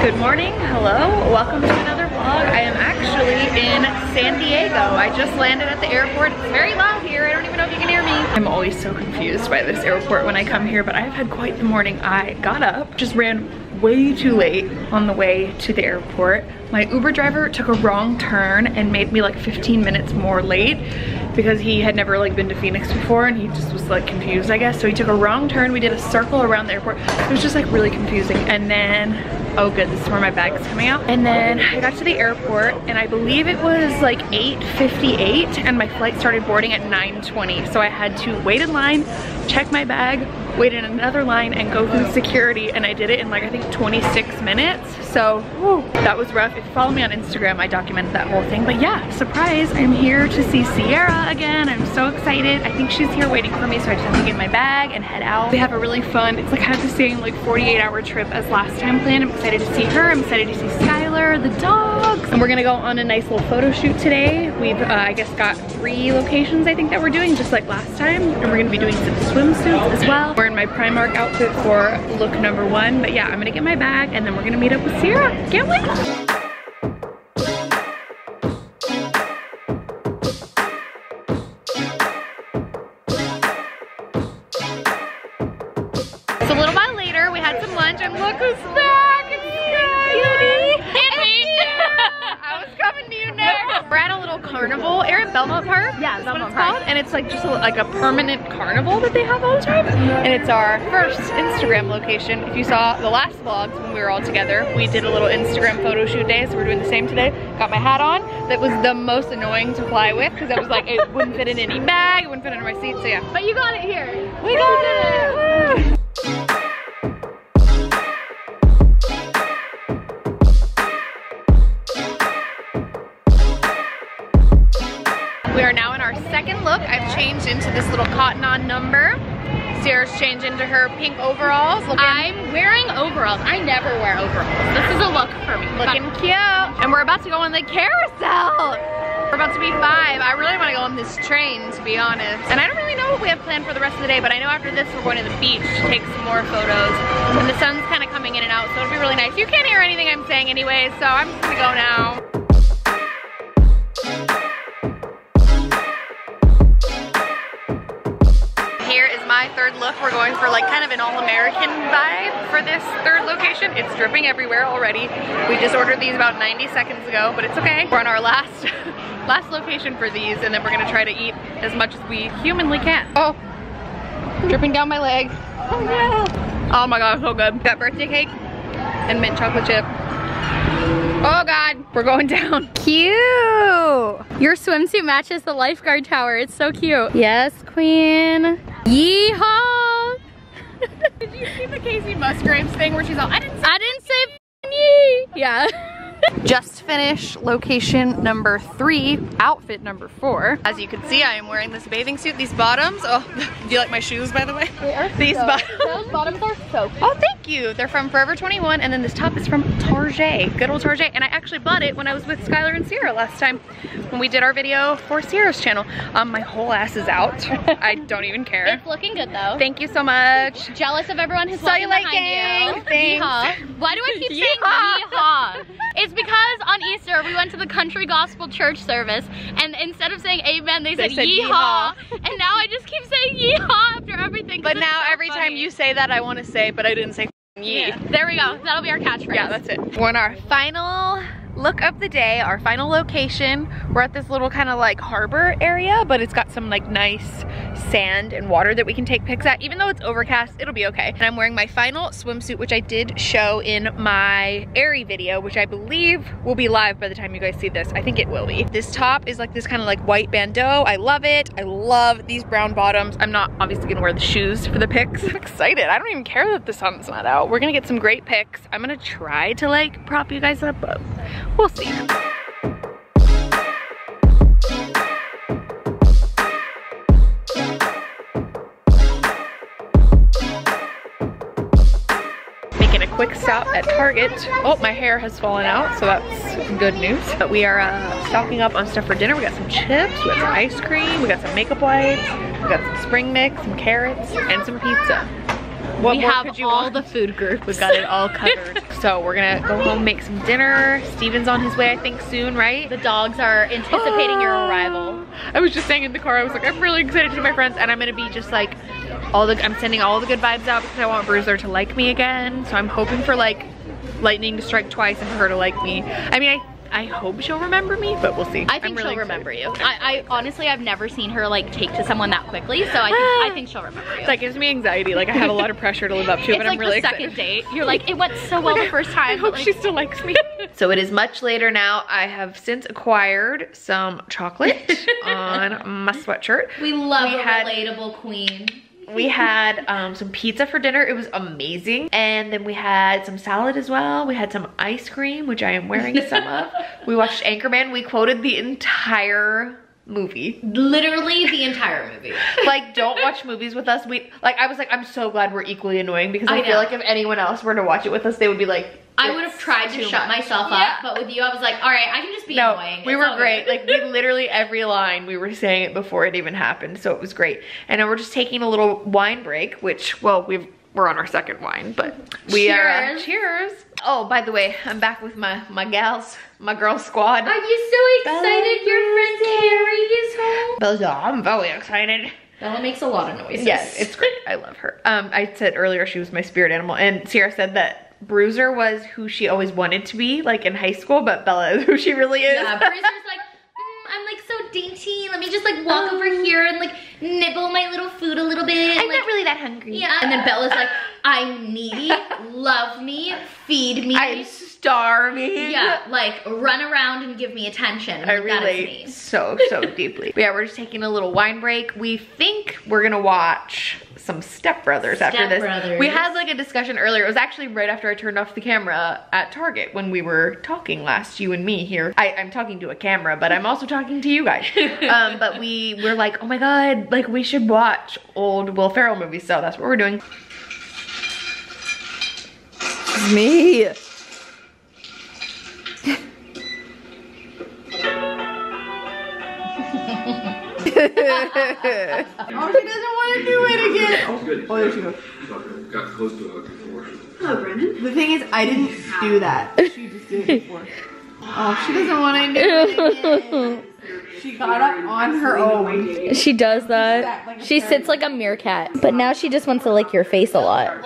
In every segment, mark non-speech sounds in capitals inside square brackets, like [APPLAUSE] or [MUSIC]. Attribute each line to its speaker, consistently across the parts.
Speaker 1: Good morning, hello, welcome to another vlog. I am actually in San Diego. I just landed at the airport. It's very loud here, I don't even know if you can hear me. I'm always so confused by this airport when I come here, but I've had quite the morning. I got up, just ran way too late on the way to the airport. My Uber driver took a wrong turn and made me like 15 minutes more late because he had never like been to Phoenix before and he just was like confused I guess. So he took a wrong turn. We did a circle around the airport. It was just like really confusing. And then, oh good, this is where my bag is coming out. And then I got to the airport and I believe it was like 8.58 and my flight started boarding at 9.20. So I had to wait in line, check my bag, wait in another line and go through security and I did it in like I think 26 minutes. So whew, that was rough. If you follow me on Instagram I documented that whole thing. But yeah surprise I'm here to see Sierra again. I'm so excited. I think she's here waiting for me so I just have to get my bag and head out. We have a really fun it's like kind of the same like 48 hour trip as last time planned. I'm excited to see her. I'm excited to see Skylar the dogs and we're gonna go on a nice little photo shoot today we've uh, I guess got three locations I think that we're doing just like last time and we're gonna be doing some swimsuits as well wearing my Primark outfit for look number one. But yeah, I'm gonna get my bag and then we're gonna meet up with Sierra. Can't wait. So a little while later, we had some lunch and look who's back! It's Cutie! I was coming to you next. We're at a little carnival area at Belmont Park.
Speaker 2: Yeah,
Speaker 1: that's
Speaker 2: Belmont
Speaker 1: what it's called. And it's like just a, like a permanent carnival that they have all the time. And it's our first Instagram location. If you saw the last vlogs when we were all together, we did a little Instagram photo shoot day. So we're doing the same today. Got my hat on. That was the most annoying to fly with because I was like, it wouldn't fit in any bag. It wouldn't fit under my seat. So yeah.
Speaker 2: But you got it here.
Speaker 1: We got it! We are now in our second look. I've changed into this little Cotton On number. Sierra's changed into her pink overalls. Looking,
Speaker 2: I'm wearing overalls. I never wear overalls. This is a look for me.
Speaker 1: looking cute. And we're about to go on the carousel. We're about to be five. I really want to go on this train, to be honest. And I don't really know what we have planned for the rest of the day, but I know after this we're going to the beach to take some more photos. And the sun's kind of coming in and out, so it'll be really nice. You can't hear anything I'm saying anyway, so I'm just gonna go now. Third look. We're going for like kind of an all-American vibe for this third location. It's dripping everywhere already. We just ordered these about 90 seconds ago, but it's okay. We're on our last, [LAUGHS] last location for these and then we're gonna try to eat as much as we humanly can. Oh, dripping down my leg. Oh no. Oh my god, so good. Got birthday cake and mint chocolate chip. Oh god, we're going down. [LAUGHS]
Speaker 2: Cute. Your swimsuit matches the lifeguard tower. It's so cute. Yes, queen. Yeehaw. [LAUGHS]
Speaker 1: Did you see the Kacey Musgraves thing where she's all, I didn't
Speaker 2: I didn't say yee. Yeah. [LAUGHS]
Speaker 1: Just finished location number three, outfit number four. As you can see, I am wearing this bathing suit, these bottoms. Oh, [LAUGHS] do you like my shoes, by the way?
Speaker 2: They are
Speaker 1: These
Speaker 2: so,
Speaker 1: bottoms.
Speaker 2: Those bottoms are so cute.
Speaker 1: Oh, thank you. They're from Forever 21, and then this top is from Target. Good old Target. And I actually bought it when I was with Skylar and Sierra last time when we did our video for Sierra's channel. Um, my whole ass is out. [LAUGHS] I don't even care.
Speaker 2: It's looking good though.
Speaker 1: Thank you so much.
Speaker 2: Jealous of everyone who's
Speaker 1: Cellulite
Speaker 2: walking
Speaker 1: gang,
Speaker 2: you.
Speaker 1: thanks.
Speaker 2: Yeehaw. Why do I keep saying
Speaker 1: Yeehaw.
Speaker 2: It's because on Easter we went to the country gospel church service and instead of saying amen they,
Speaker 1: They
Speaker 2: said,
Speaker 1: said
Speaker 2: yeehaw. [LAUGHS] and now I just keep saying yeehaw after everything.
Speaker 1: But now
Speaker 2: so
Speaker 1: every time you say that, I want to say, but I didn't say.
Speaker 2: Yeah. There we go. That'll be our catchphrase.
Speaker 1: Yeah, that's it. We're on our final look of the day, our final location. We're at this little kind of like harbor area, but it's got some like nice sand and water that we can take pics at. Even though it's overcast, it'll be okay. And I'm wearing my final swimsuit, which I did show in my Aerie video, which I believe will be live by the time you guys see this. I think it will be. This top is like this kind of like white bandeau. I love it. I love these brown bottoms. I'm not obviously gonna wear the shoes for the pics. [LAUGHS] I'm excited. I don't even care that the sun's not out. We're gonna get some great pics. I'm gonna try to like prop you guys up, but we'll see. Making a quick stop at Target. Oh, my hair has fallen out, so that's good news. But we are uh, stocking up on stuff for dinner. We got some chips, we got some ice cream, we got some makeup wipes, we got some spring mix, some carrots, and some pizza. What
Speaker 2: we have all
Speaker 1: want?
Speaker 2: the food groups.
Speaker 1: We've got it all [LAUGHS] covered. so we're gonna go home, make some dinner. Steven's on his way, I think, soon, right?
Speaker 2: The dogs are anticipating your
Speaker 1: Oh.
Speaker 2: arrival.
Speaker 1: I was just saying in the car, I was like, I'm really excited to see my friends, and I'm gonna be just like, all the, I'm sending all the good vibes out because I want Bruiser to like me again. So I'm hoping for like lightning to strike twice and for her to like me. I mean, I, I hope she'll remember me, but we'll see.
Speaker 2: I think
Speaker 1: really
Speaker 2: she'll
Speaker 1: excited.
Speaker 2: remember you. I, I honestly, I've never seen her like take to someone that quickly, so I think, I ah. think she'll remember you.
Speaker 1: That gives me anxiety. Like I have a lot of [LAUGHS] pressure to live up to,
Speaker 2: it's
Speaker 1: but
Speaker 2: like
Speaker 1: I'm really
Speaker 2: the second
Speaker 1: excited.
Speaker 2: date. You're like, it went so well the first [LAUGHS] time.
Speaker 1: I hope
Speaker 2: but, like,
Speaker 1: she still likes me. [LAUGHS] so it is much later now. I have since acquired some chocolate on my sweatshirt.
Speaker 2: we love
Speaker 1: we
Speaker 2: a
Speaker 1: had-
Speaker 2: relatable queen.
Speaker 1: We had um, some pizza for dinner. It was amazing. And then we had some salad as well. We had some ice cream, which I am wearing some of. We watched Anchorman. We quoted the entire movie.
Speaker 2: Literally the entire movie. [LAUGHS]
Speaker 1: Like, don't watch movies with us. We like. I was like, I'm so glad we're equally annoying because I,
Speaker 2: I
Speaker 1: feel like if anyone else were to watch it with us, they would be like.
Speaker 2: I would have tried to shut
Speaker 1: much."
Speaker 2: myself
Speaker 1: Yeah.
Speaker 2: up, but with you, I was like, all right, I can just be
Speaker 1: No,
Speaker 2: annoying.
Speaker 1: we
Speaker 2: It's
Speaker 1: were great. Like we literally every line we were saying it before it even happened, so it was great. And now we're just taking a little wine break, which well we've we're on our second wine, but we are
Speaker 2: Cheers.
Speaker 1: cheers. Oh, by the way, I'm back with my my gals, my girl squad.
Speaker 2: Are you so excited your friend Carrie is home?
Speaker 1: Bella, I'm very excited.
Speaker 2: Bella makes a lot of noises.
Speaker 1: Yes, it's great. I love her. Um, I said earlier she was my spirit animal, and Sierra said that Bruiser was who she always wanted to be, like in high school, but Bella is who she really is.
Speaker 2: Yeah, Bruiser's [LAUGHS] like, mm, I'm like so dainty. Let me just like walk over oh. here and like nibble my little food a little bit.
Speaker 1: I'm
Speaker 2: like,
Speaker 1: not really that hungry.
Speaker 2: Yeah. And then Bella's like, I'm needy. [LAUGHS] Love me. Feed me.
Speaker 1: I'm starving.
Speaker 2: yeah, like run around and give me attention.
Speaker 1: I
Speaker 2: Like, that is
Speaker 1: relate
Speaker 2: me.
Speaker 1: so, so [LAUGHS] deeply. But yeah, we're just taking a little wine break. We think we're gonna watch some Step Brothers after this.
Speaker 2: Brothers.
Speaker 1: We had like a discussion earlier. It was actually right after I turned off the camera at Target when we were talking last, you and me here. I, I'm talking to a camera, but I'm also talking to you guys. [LAUGHS] um, but we were like, oh my god, like we should watch old Will Ferrell movies. So that's what we're doing. Me. Oh, she doesn't want to do it again.
Speaker 3: That good.
Speaker 1: Oh, there she goes.
Speaker 3: Got close to a hug before.
Speaker 4: Hello, Brennan.
Speaker 1: The thing is, I didn't do that. She just did it before. Oh, she doesn't want to do it again. She got up on her own.
Speaker 2: She does that.
Speaker 1: Sat like a
Speaker 2: She sits like a meerkat. But now she just wants to lick your face a lot.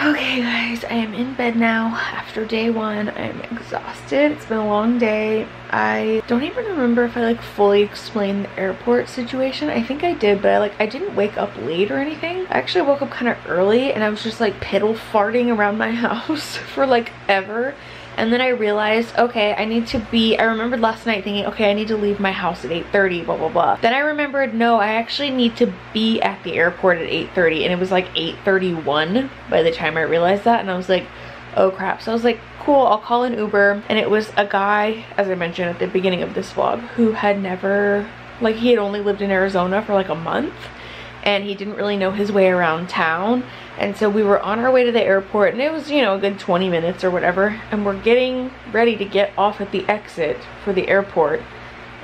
Speaker 1: Okay, guys, I am in bed now after day one. I'm exhausted. It's been a long day. I don't even remember if I like fully explained the airport situation. I think I did, but I like I didn't wake up late or anything. I actually woke up kind of early and I was just like piddle farting around my [LAUGHS] house for like ever. And then I realized, okay, I need to be, I remembered last night thinking, okay, I need to leave my house at 8.30, blah, blah, blah. Then I remembered, no, I actually need to be at the airport at 8.30. And it was like 8.31 by the time I realized that. And I was like, oh crap. So I was like, cool, I'll call an Uber. And it was a guy, as I mentioned at the beginning of this vlog, who had never, like he had only lived in Arizona for like a month and he didn't really know his way around town. And so we were on our way to the airport and it was, you know, a good 20 minutes or whatever. And we're getting ready to get off at the exit for the airport.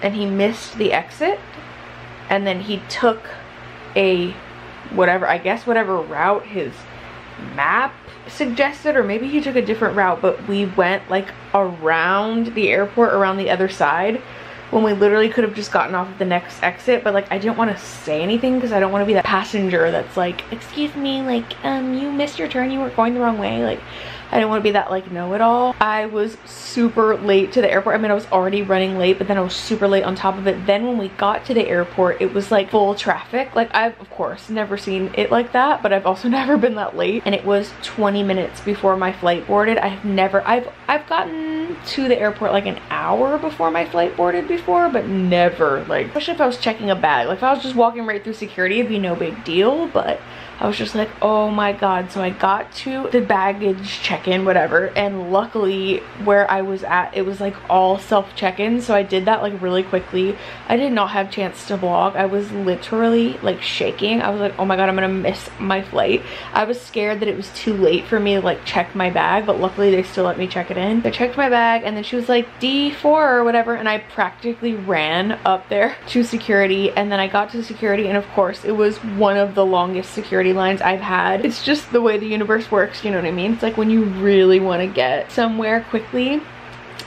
Speaker 1: And he missed the exit. And then he took a whatever, I guess whatever route his map suggested or maybe he took a different route but we went like around the airport around the other side when we literally could have just gotten off at the next exit but like I didn't want to say anything because I don't want to be that passenger that's like excuse me like um you missed your turn you were going the wrong way like I didn't want to be that like know-it-all. I was super late to the airport. I mean, I was already running late, but then I was super late on top of it. Then when we got to the airport, it was like full traffic. Like I've, of course, never seen it like that, but I've also [LAUGHS] never been that late. And it was 20 minutes before my flight boarded. I've never, I've, I've gotten to the airport like an hour before my flight boarded before, but never like, especially if I was checking a bag. Like if I was just walking right through security, it'd be no big deal, but I was just like, oh my god. So I got to the baggage check-in, whatever, and luckily where I was at, it was like all self-check-in. So I did that like really quickly. I did not have chance to vlog. I was literally like shaking. I was like, oh my god, I'm gonna miss my flight. I was scared that it was too late for me to like check my bag, but luckily they still let me check it in. I checked my bag and then she was like D4 or whatever, and I practically ran up there [LAUGHS] to security. And then I got to security, and of course, it was one of the longest security lines I've had. It's just the way the universe works, you know what I mean? It's like when you really want to get somewhere quickly,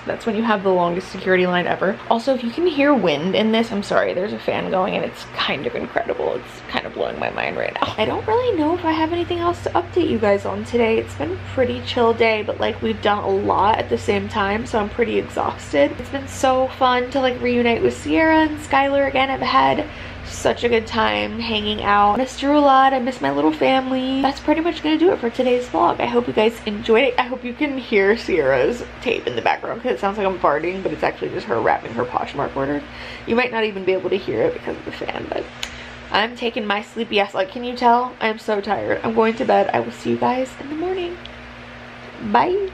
Speaker 1: that's when you have the longest security line ever. Also, if you can hear wind in this, I'm sorry, there's a fan going and it's kind of incredible. It's kind of blowing my mind right now. I don't really know if I have anything else to update you guys on today. It's been a pretty chill day, but like we've done a lot at the same time, so I'm pretty exhausted. It's been so fun to like reunite with Sierra and Skylar again. I've had such a good time hanging out. I missed you a lot. I miss my little family. That's pretty much gonna do it for today's vlog. I hope you guys enjoyed it. I hope you can hear Sierra's tape in the background because it sounds like I'm farting, but it's actually just her wrapping her Poshmark order. You might not even be able to hear it because of the fan, but I'm taking my sleepy ass. Like, can you tell? I'm so tired. I'm going to bed. I will see you guys in the morning. Bye.